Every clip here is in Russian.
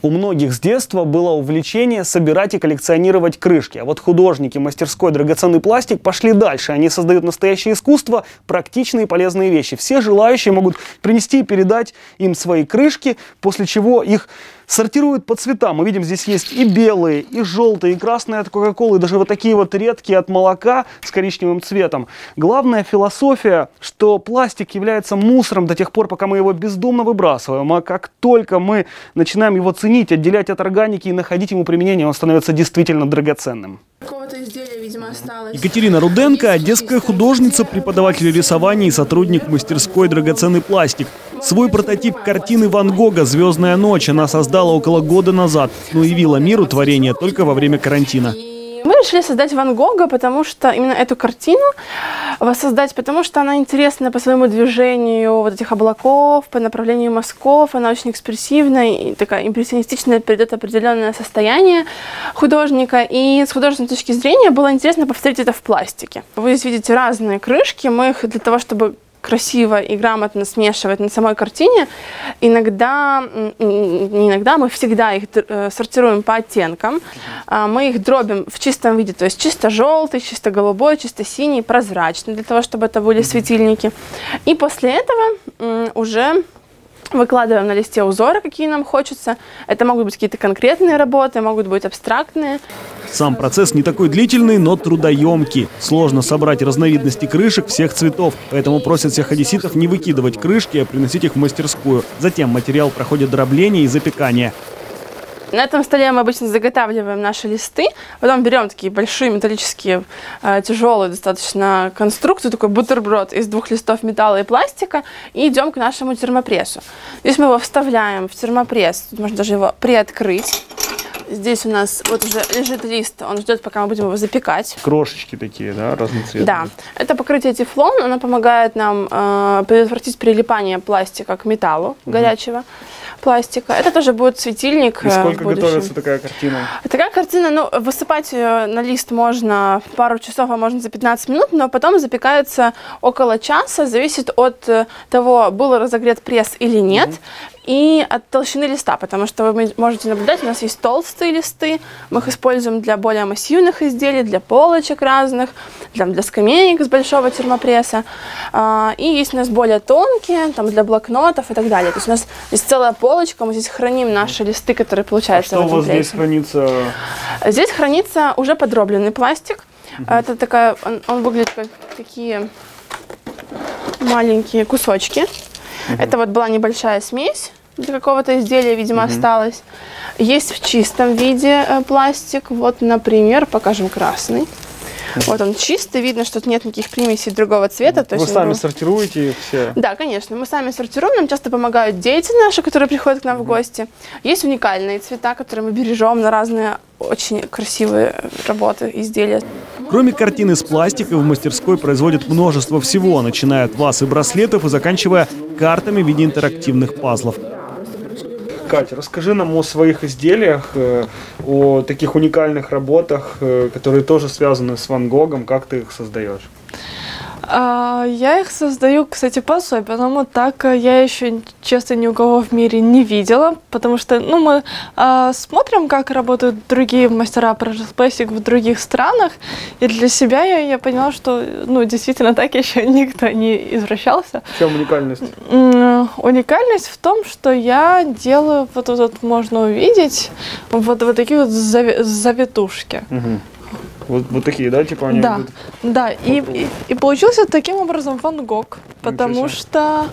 У многих с детства было увлечение собирать и коллекционировать крышки. А вот художники мастерской «Драгоценный пластик» пошли дальше. Они создают настоящее искусство, практичные и полезные вещи. Все желающие могут принести и передать им свои крышки, после чего их сортируют по цветам. Мы видим, здесь есть и белые, и желтые, и красные от Кока-Колы, и даже вот такие вот редкие от молока с коричневым цветом. Главная философия, что пластик является мусором до тех пор, пока мы его бездумно выбрасываем. А как только мы начинаем его ценить, отделять от органики и находить ему применение, он становится действительно драгоценным. Екатерина Руденко – одесская художница, преподаватель рисования и сотрудник мастерской «Драгоценный пластик». Свой прототип картины Ван Гога «Звездная ночь» она создала около года назад, но явила миру творение только во время карантина. Мы решили создать Ван Гога, потому что именно эту картину воссоздать, потому что она интересна по своему движению вот этих облаков, по направлению мазков, она очень экспрессивная и такая импрессионистичная, передает определенное состояние художника. И с художественной точки зрения было интересно повторить это в пластике. Вы здесь видите разные крышки, мы их для того, чтобы красиво и грамотно смешивать на самой картине, иногда, иногда, мы всегда их э, сортируем по оттенкам. А, мы их дробим в чистом виде, то есть чисто желтый, чисто голубой, чисто синий, прозрачный, для того, чтобы это были светильники. И после этого уже выкладываем на листе узоры, какие нам хочется. Это могут быть какие-то конкретные работы, могут быть абстрактные. Сам процесс не такой длительный, но трудоемкий. Сложно собрать разновидности крышек всех цветов, поэтому просят всех одесситов не выкидывать крышки, а приносить их в мастерскую. Затем материал проходит дробление и запекание. На этом столе мы обычно заготавливаем наши листы, потом берем такие большие металлические, э, тяжелые достаточно конструкции, такой бутерброд из двух листов металла и пластика, и идем к нашему термопрессу. Здесь мы его вставляем в термопресс, Тут можно даже его приоткрыть. Здесь у нас вот уже лежит лист, он ждет, пока мы будем его запекать. Крошечки такие, да, разноцветные? Да. Это покрытие тефлон, оно помогает нам э, предотвратить прилипание пластика к металлу угу. горячего пластика. Это тоже будет светильник. И сколько готовится такая картина? Такая картина, ну, высыпать ее на лист можно пару часов, а можно за 15 минут, но потом запекается около часа, зависит от э, того, был разогрет пресс или нет. Угу и от толщины листа, потому что вы можете наблюдать, у нас есть толстые листы, мы их используем для более массивных изделий, для полочек разных, для, для скамеек с большого термопресса, а, и есть у нас более тонкие, там для блокнотов и так далее. То есть у нас есть целая полочка, мы здесь храним наши листы, которые получаются а что у вас прессе. здесь хранится? Здесь хранится уже подробленный пластик. Угу. Это такая, он, он выглядит как такие маленькие кусочки. Угу. Это вот была небольшая смесь для какого-то изделия, видимо, угу. осталось. Есть в чистом виде э, пластик. Вот, например, покажем красный. Вот он чистый, видно, что тут нет никаких примесей другого цвета. Вы есть сами сортируете их все? Да, конечно, мы сами сортируем, нам часто помогают дети наши, которые приходят к нам в гости. Есть уникальные цвета, которые мы бережем на разные очень красивые работы, изделия. Кроме картин из пластика, в мастерской производят множество всего, начиная от ваз и браслетов и заканчивая картами в виде интерактивных пазлов. Катя, расскажи нам о своих изделиях, э, о таких уникальных работах, э, которые тоже связаны с Ван Гогом. Как ты их создаешь? А, я их создаю, кстати, по-особенному. Так я еще, честно, ни у кого в мире не видела, потому что, ну, мы а, смотрим, как работают другие мастера пластик в других странах, и для себя я, я поняла, что, ну, действительно, так еще никто не извращался. В чем уникальность? Уникальность в том, что я делаю, вот тут можно увидеть, вот, вот такие вот завитушки. Угу. Вот, вот такие, да, типа они? Да, будут... да. И, и, и получился таким образом Ван Гог, потому что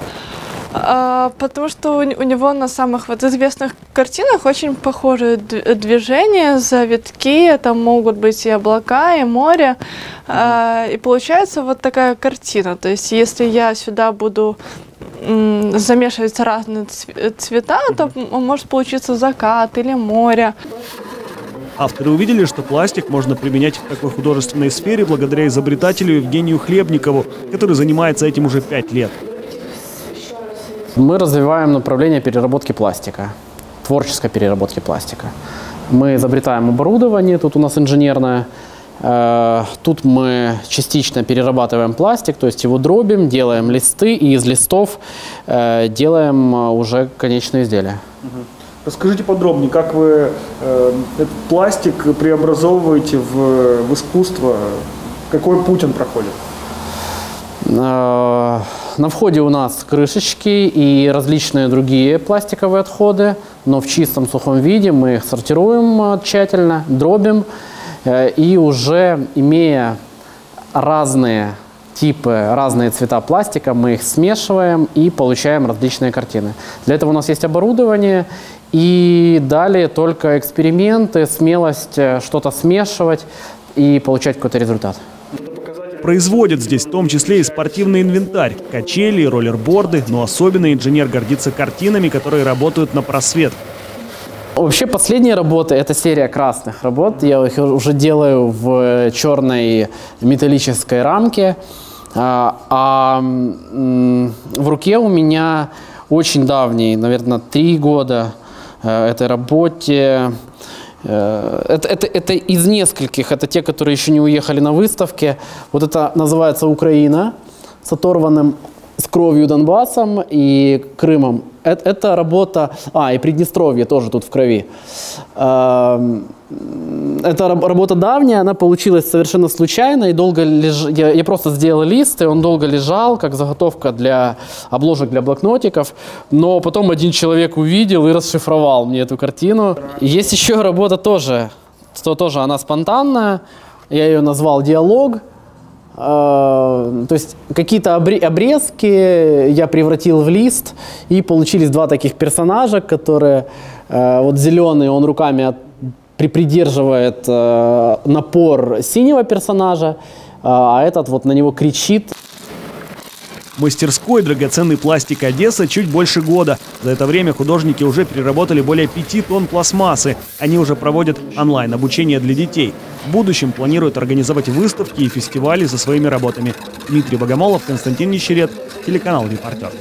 а, потому что у, у него на самых вот известных картинах очень похожие движения, завитки, это могут быть и облака, и море. А, и получается вот такая картина. То есть если я сюда буду замешивать разные цвета, то может получиться закат или море. Авторы увидели, что пластик можно применять в такой художественной сфере благодаря изобретателю Евгению Хлебникову, который занимается этим уже пять лет. Мы развиваем направление переработки пластика, творческой переработки пластика. Мы изобретаем оборудование, тут у нас инженерное, э, Тут мы частично перерабатываем пластик, то есть его дробим, делаем листы и из листов э, делаем э, уже конечные изделия. Расскажите подробнее, как вы э, этот пластик преобразовываете в, в искусство, какой путь он проходит? На входе у нас крышечки и различные другие пластиковые отходы, но в чистом сухом виде мы их сортируем э, тщательно, дробим э, и уже имея разные типы, разные цвета пластика, мы их смешиваем и получаем различные картины. Для этого у нас есть оборудование и далее только эксперименты, смелость что-то смешивать и получать какой-то результат. Производят здесь в том числе и спортивный инвентарь, качели, роллерборды, но особенно инженер гордится картинами, которые работают на просвет. Вообще последние работы – это серия красных работ. Я их уже делаю в черной металлической рамке. А, а в руке у меня очень давний, наверное, три года э, этой работе Э, это, это, это из нескольких, это те, которые еще не уехали на выставке. Вот это называется Украина с оторванным с кровью Донбассом и Крымом. Это, это работа... А, и Приднестровье тоже тут в крови. Эм, эта работа давняя, она получилась совершенно случайно и долго леж... я, я просто сделал лист, и он долго лежал, как заготовка для обложек для блокнотиков. Но потом один человек увидел и расшифровал мне эту картину. Есть еще работа тоже, что тоже она спонтанная. Я ее назвал «Диалог». А, то есть какие-то обрезки я превратил в лист, и получились два таких персонажа, которые а, вот зеленый, он руками придерживает а, напор синего персонажа, а этот вот на него кричит. Мастерской драгоценный пластик Одесса чуть больше года. За это время художники уже переработали более пяти тонн пластмассы. Они уже проводят онлайн-обучение для детей. В будущем планируют организовать выставки и фестивали за своими работами. Дмитрий Богомолов, Константин Нищерет, телеканал «Репортер».